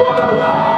I'm